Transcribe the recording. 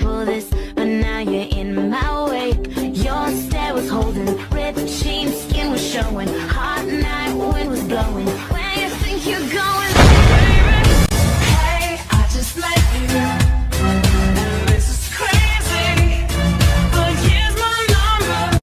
for this, but now you're in my way. Your stare was holding, ripped jeans, skin was showing. Hot night, wind was blowing. Where you think you're going, baby? Hey, I just met you.